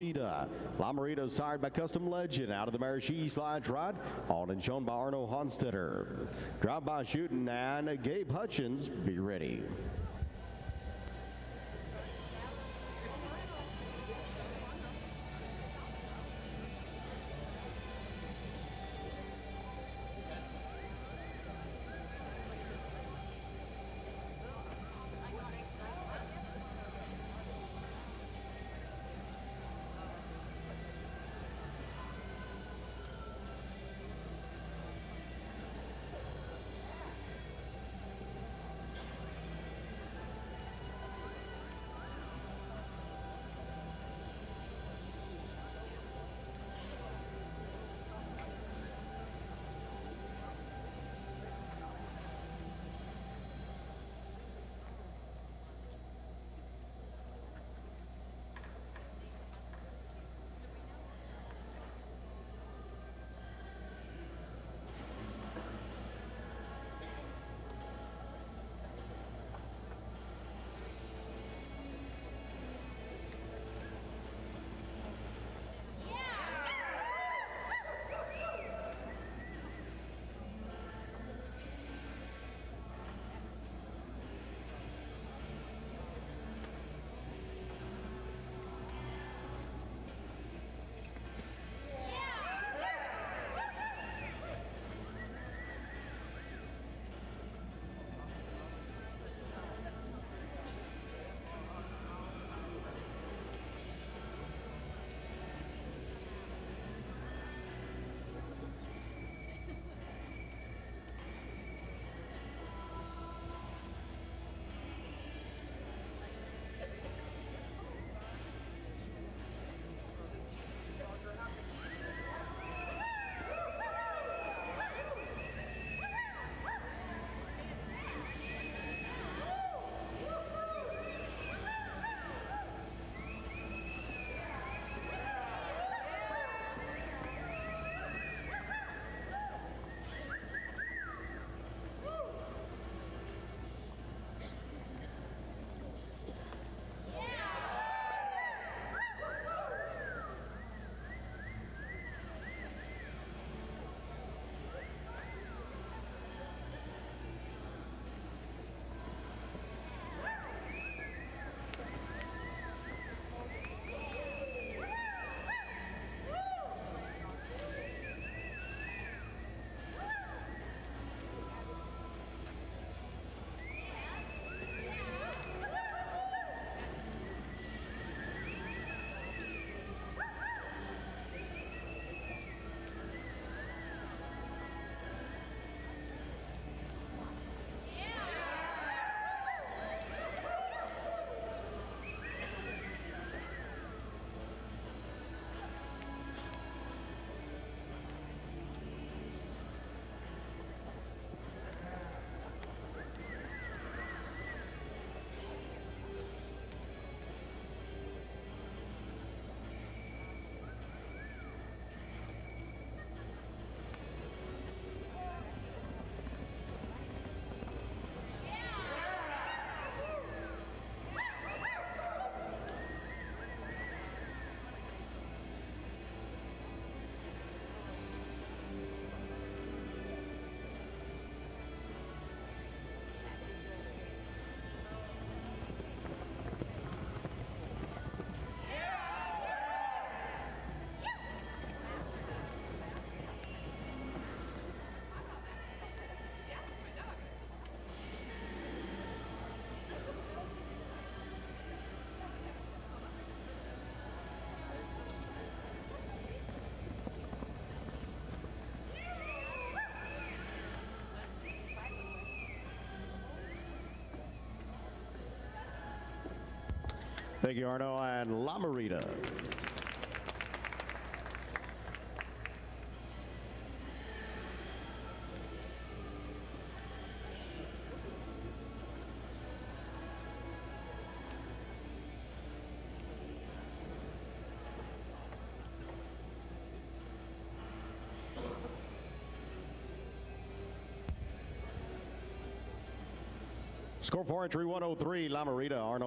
Marita. Lime A Rita sired by Custom Legend out of the Marishi Slide Trot, owned and shown by Arno Honstetter. Drive by shooting and Gabe Hutchins, be ready. Thank you, Arno and Lime A Rita. Score for entry 103, Lime A Rita, Arno.